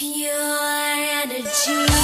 pure energy.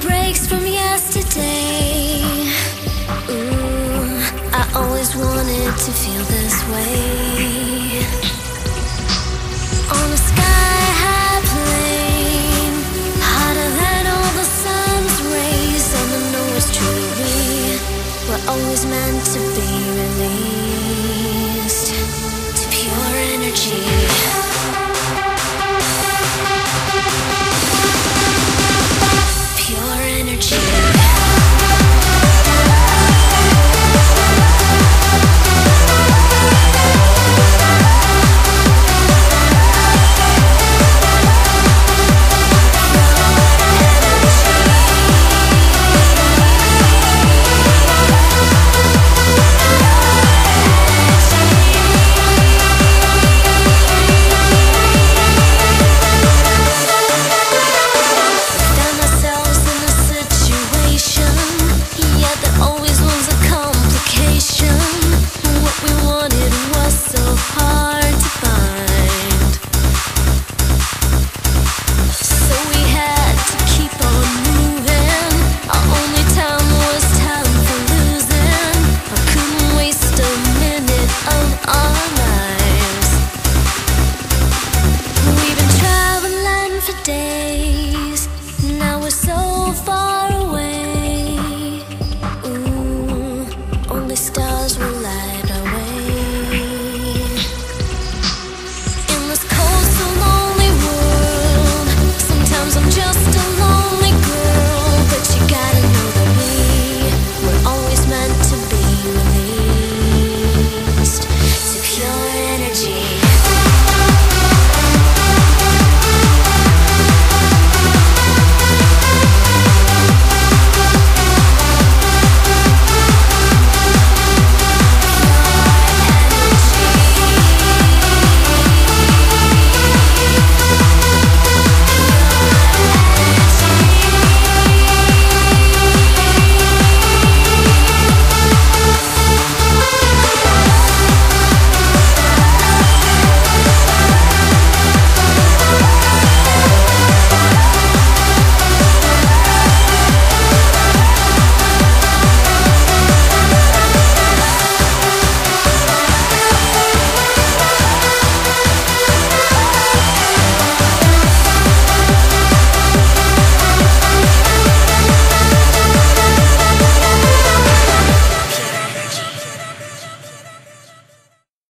breaks from yesterday. Ooh, I always wanted to feel this way.